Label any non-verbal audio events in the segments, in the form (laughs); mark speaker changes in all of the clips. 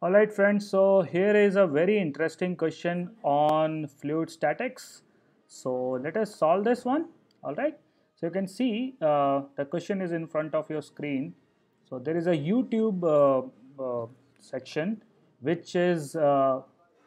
Speaker 1: All right, friends. So here is a very interesting question on fluid statics. So let us solve this one. All right. So you can see uh, the question is in front of your screen. So there is a U-tube uh, uh, section which is uh,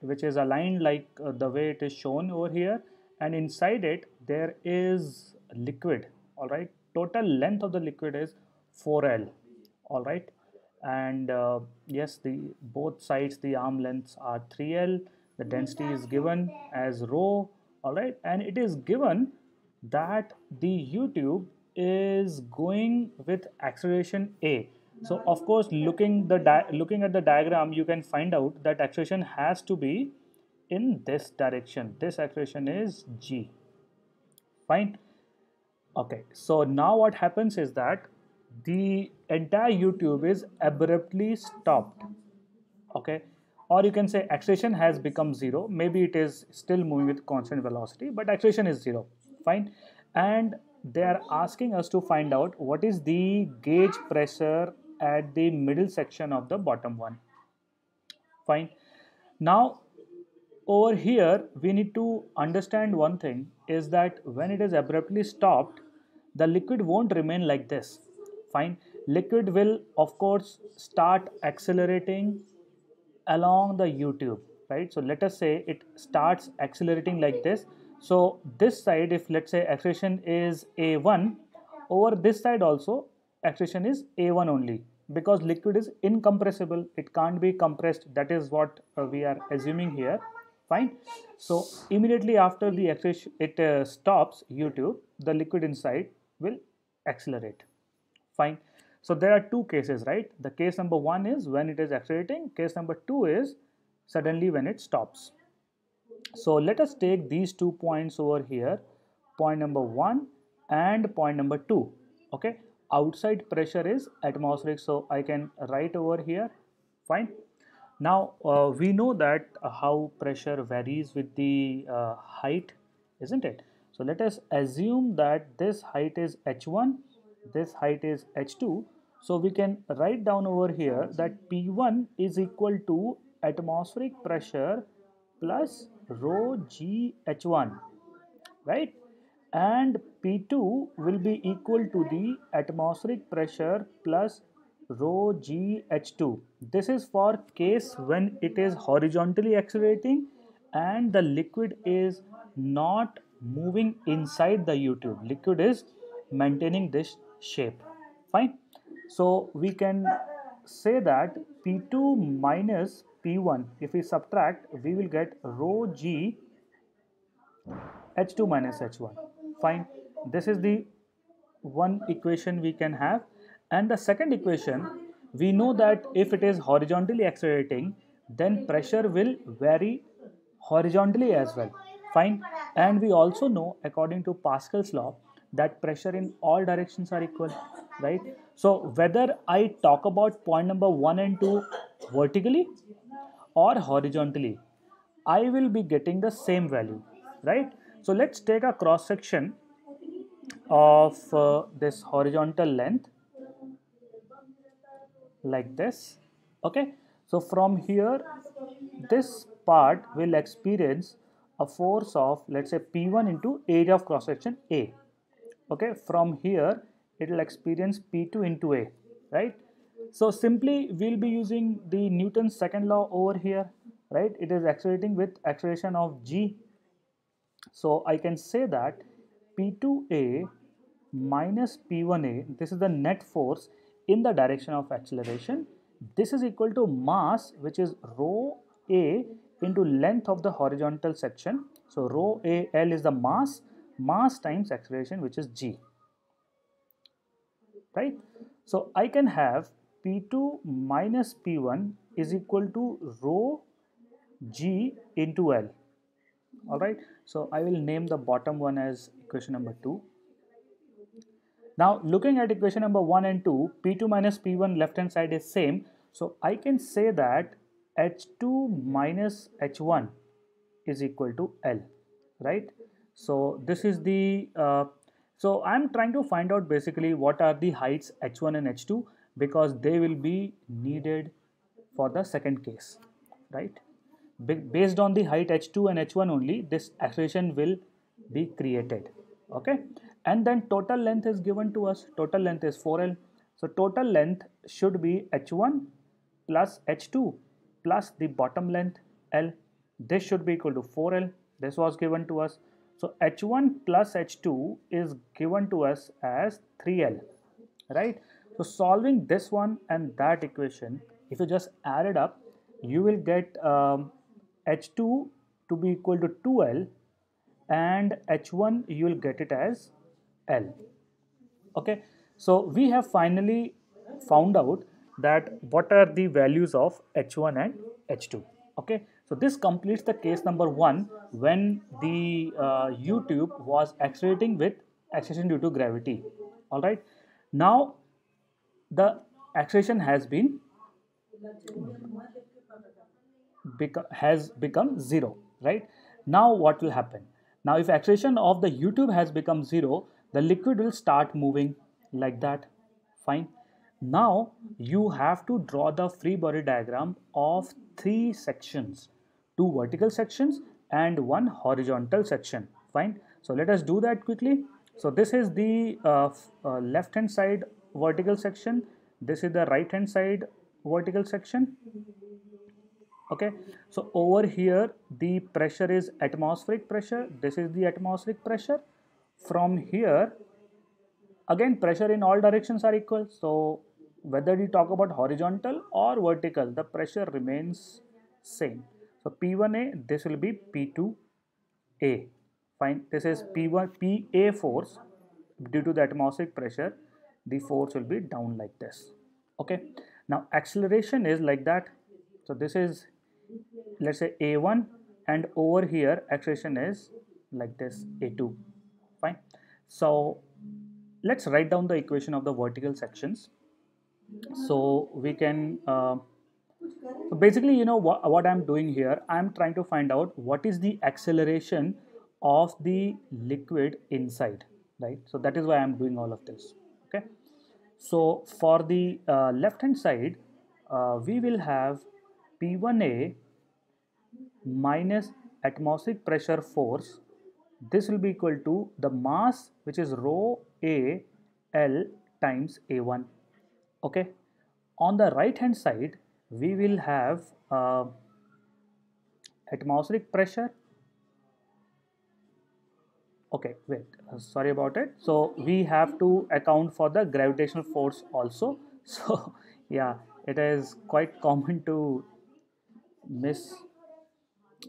Speaker 1: which is aligned like uh, the way it is shown over here, and inside it there is liquid. All right. Total length of the liquid is 4L. All right and uh, yes the both sides the arm lengths are 3l the density is given as rho. All right. And it is given that the u-tube is going with acceleration a. So of course looking the looking at the diagram you can find out that acceleration has to be in this direction. This acceleration is g. Fine? Okay. So now what happens is that the entire U-tube is abruptly stopped. Okay, or you can say acceleration has become zero. Maybe it is still moving with constant velocity, but acceleration is zero. Fine, and they are asking us to find out what is the gauge pressure at the middle section of the bottom one. Fine. Now over here we need to understand one thing is that when it is abruptly stopped the liquid won't remain like this fine. Liquid will of course start accelerating along the u-tube right? So let us say it starts accelerating like this. So this side if let's say acceleration is a1 over this side also acceleration is a1 only. Because liquid is incompressible. It can't be compressed. That is what uh, we are assuming here. Fine. So immediately after the acceleration it uh, stops u-tube the liquid inside will accelerate fine. So there are two cases right? The case number one is when it is accelerating. Case number two is suddenly when it stops. So let us take these two points over here point number one and point number two okay? Outside pressure is atmospheric so i can write over here. Fine. Now uh, we know that uh, how pressure varies with the uh, height isn't it? So let us assume that this height is h1 this height is h2 so we can write down over here that p1 is equal to atmospheric pressure plus rho g h1 right? And p2 will be equal to the atmospheric pressure plus rho g h2 this is for case when it is horizontally accelerating and the liquid is not moving inside the u-tube liquid is maintaining this shape. Fine. So we can say that p2 minus p1 if we subtract we will get rho g h2 minus h1 fine. This is the one equation we can have. And the second equation we know that if it is horizontally accelerating then pressure will vary horizontally as well. Fine. And we also know according to pascal's law that pressure in all directions are equal right? So whether i talk about point number 1 and 2 vertically or horizontally i will be getting the same value right? So let's take a cross section of uh, this horizontal length like this okay? So from here this part will experience a force of let's say p1 into area of cross section a okay from here it will experience p2 into a right? So simply we'll be using the newton's second law over here right? It is accelerating with acceleration of g. So i can say that p2a minus p1a this is the net force in the direction of acceleration. This is equal to mass which is rho a into length of the horizontal section. So rho a l is the mass mass times acceleration which is g. Right? So i can have p2 minus p1 is equal to rho g into l. All right so i will name the bottom one as equation number 2 now looking at equation number 1 and 2 p2 minus p1 left hand side is same. So i can say that h2 minus h1 is equal to l. Right so this is the uh, so i'm trying to find out basically what are the heights h1 and h2 because they will be needed for the second case, right? Based on the height h2 and h1 only, this acceleration will be created, okay? And then total length is given to us, total length is 4L. So total length should be h1 plus h2 plus the bottom length L. This should be equal to 4L. This was given to us. So h1 plus h2 is given to us as 3L, right? So solving this one and that equation, if you just add it up, you will get um, h2 to be equal to 2L and h1 you will get it as L. Okay, so we have finally found out that what are the values of h1 and h2. Okay, so this completes the case number one when the uh, U-tube was accelerating with acceleration due to gravity. All right, now the acceleration has been beca has become zero. Right now, what will happen? Now, if acceleration of the U-tube has become zero, the liquid will start moving like that. Fine. Now you have to draw the free body diagram of three sections, two vertical sections and one horizontal section. Fine. So let us do that quickly. So this is the uh, uh, left hand side vertical section. This is the right hand side vertical section. Okay. So over here the pressure is atmospheric pressure. This is the atmospheric pressure. From here again pressure in all directions are equal. So whether we talk about horizontal or vertical the pressure remains same so p1a this will be p2a fine. This is p1 pa force. Due to the atmospheric pressure the force will be down like this. Okay. Now acceleration is like that. So this is let's say a1 and over here acceleration is like this a2 fine. So let's write down the equation of the vertical sections. So we can uh, so basically you know what, what i'm doing here i'm trying to find out what is the acceleration of the liquid inside right? So that is why i'm doing all of this okay? So for the uh, left hand side uh, we will have p1a minus atmospheric pressure force. This will be equal to the mass which is rho a l times a1 okay? On the right hand side we will have uh, atmospheric pressure. Okay wait uh, sorry about it. So we have to account for the gravitational force also. (laughs) So yeah it is quite common to miss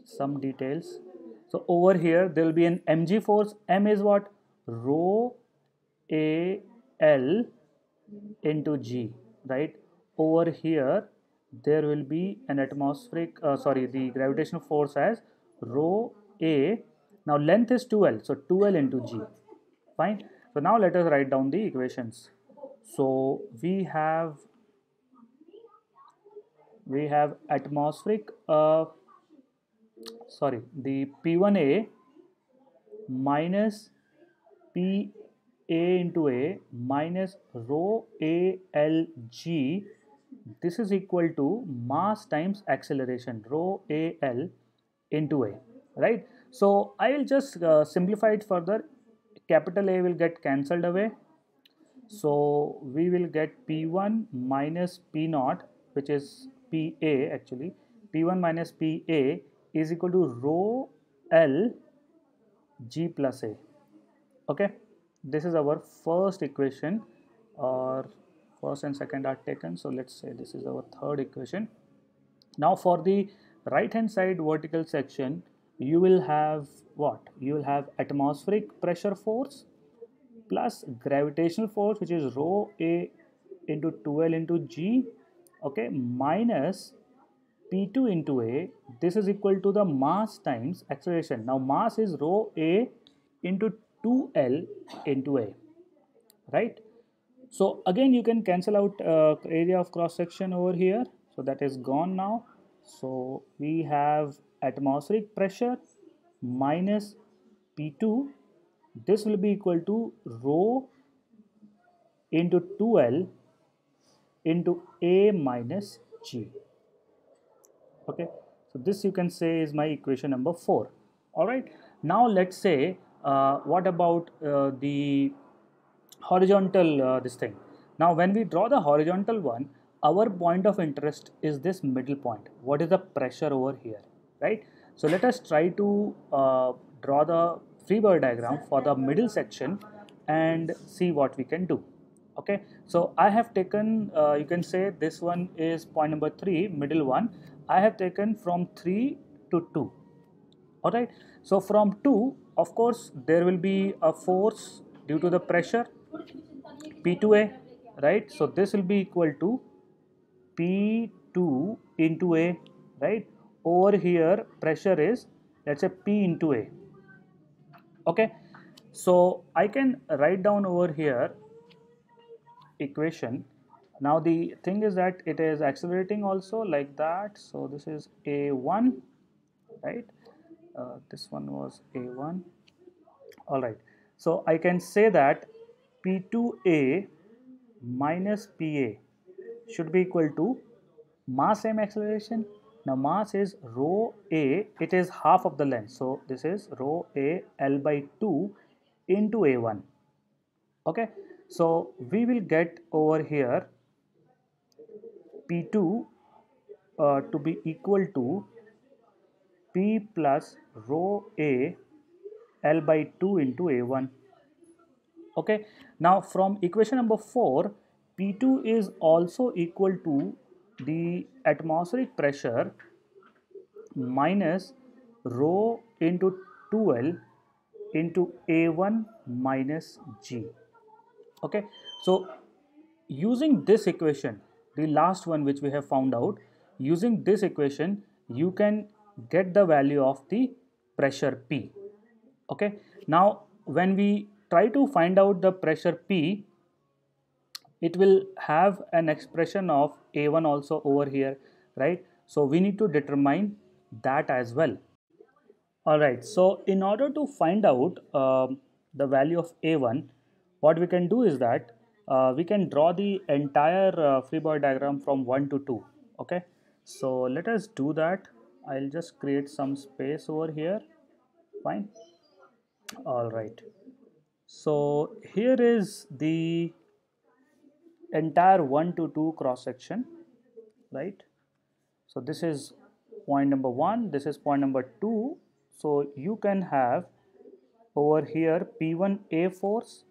Speaker 1: some details. So over here there will be an mg force. M is what? Rho a l into G, right? Over here, there will be an atmospheric, uh, sorry, the gravitational force as rho A. Now length is 2L, so 2L into G, fine. So now let us write down the equations. So we have we have atmospheric uh, sorry the p1a minus p a into A minus rho A L G this is equal to mass times acceleration rho A L into A right. So I will just uh, simplify it further capital A will get cancelled away. So we will get P1 minus P naught which is PA actually P1 minus PA is equal to rho L G plus A okay this is our first equation or first and second are taken. So let's say this is our third equation. Now for the right hand side vertical section you will have what? You will have atmospheric pressure force plus gravitational force which is rho a into 2l into g okay minus p2 into a. This is equal to the mass times acceleration. Now mass is rho a into 2L into A, right? So again, you can cancel out uh, area of cross section over here. So that is gone now. So we have atmospheric pressure minus P2. This will be equal to rho into 2L into A minus G. okay so this you can say is my equation number 4 all right now let's say uh, what about uh, the horizontal uh, this thing. Now when we draw the horizontal one our point of interest is this middle point. What is the pressure over here right? So let us try to uh, draw the free body diagram for the middle section and see what we can do okay? So i have taken uh, you can say this one is point number 3 middle one. I have taken from 3 to 2 all right? So from 2 of course there will be a force due to the pressure p2a right? So this will be equal to p2 into a right? Over here pressure is let's say p into a. Okay? So i can write down over here equation. Now the thing is that it is accelerating also like that. So this is a1 right? Uh, this one was a1 all right. So i can say that p2a minus pa should be equal to mass m acceleration. Now mass is rho a it is half of the length. So this is rho a l by 2 into a1 okay? So we will get over here P2 uh, to be equal to P plus rho A L by 2 into A1. Okay. Now from equation number 4, P2 is also equal to the atmospheric pressure minus rho into 2L into A1 minus G. Okay. So using this equation the last one which we have found out using this equation you can get the value of the pressure P. Okay. Now when we try to find out the pressure P it will have an expression of A1 also over here right? So we need to determine that as well. All right so in order to find out uh, the value of A1 what we can do is that uh, we can draw the entire uh, free body diagram from 1 to 2 okay? So let us do that. I'll just create some space over here. Fine. All right so here is the entire 1 to 2 cross section right? So this is point number 1 this is point number 2 so you can have over here p1a force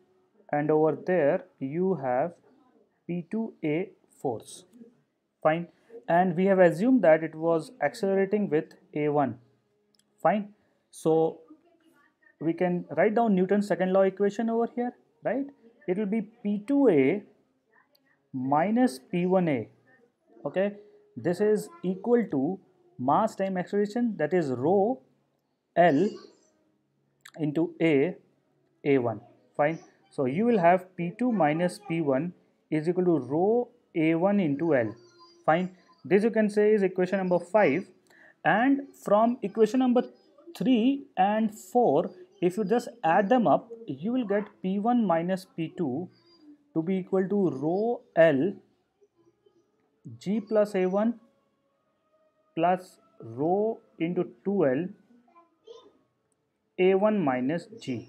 Speaker 1: and over there you have P2A force. Fine. And we have assumed that it was accelerating with A1 fine. So we can write down Newton's second law equation over here right it will be P2A minus P1A okay this is equal to mass time acceleration that is rho L into A A1 fine so you will have P2 minus P1 is equal to rho A1 into L. Fine. This you can say is equation number 5 and from equation number 3 and 4 if you just add them up you will get P1 minus P2 to be equal to rho L G plus A1 plus rho into 2L A1 minus G.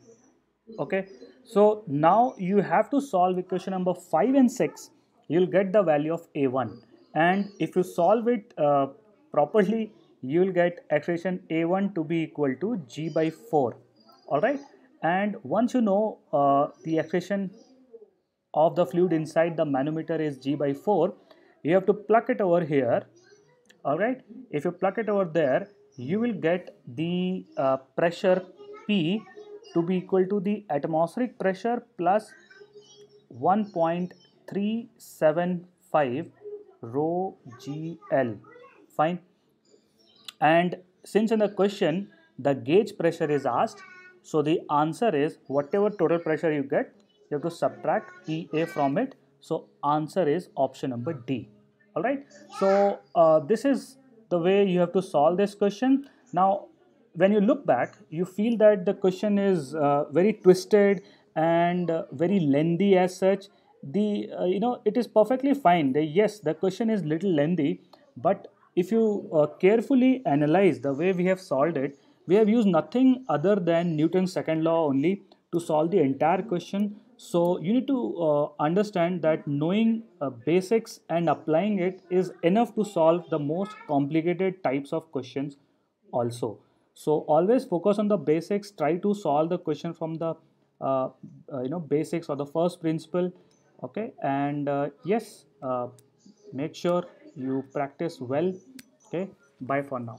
Speaker 1: Okay? So now you have to solve equation number 5 and 6 you'll get the value of a1 and if you solve it uh, properly you will get expression a1 to be equal to g by 4 all right? And once you know uh, the expression of the fluid inside the manometer is g by 4 you have to plug it over here. All right? If you plug it over there you will get the uh, pressure p to be equal to the atmospheric pressure plus 1.375 rho GL fine? And since in the question the gauge pressure is asked so the answer is whatever total pressure you get you have to subtract PA from it so answer is option number D alright so uh, this is the way you have to solve this question now when you look back, you feel that the question is uh, very twisted and uh, very lengthy as such. The uh, you know it is perfectly fine. The, yes, the question is little lengthy, but if you uh, carefully analyze the way we have solved it, we have used nothing other than Newton's second law only to solve the entire question. So you need to uh, understand that knowing uh, basics and applying it is enough to solve the most complicated types of questions also. So always focus on the basics. Try to solve the question from the uh, uh, you know basics or the first principle. Okay, and uh, yes, uh, make sure you practice well. Okay, bye for now.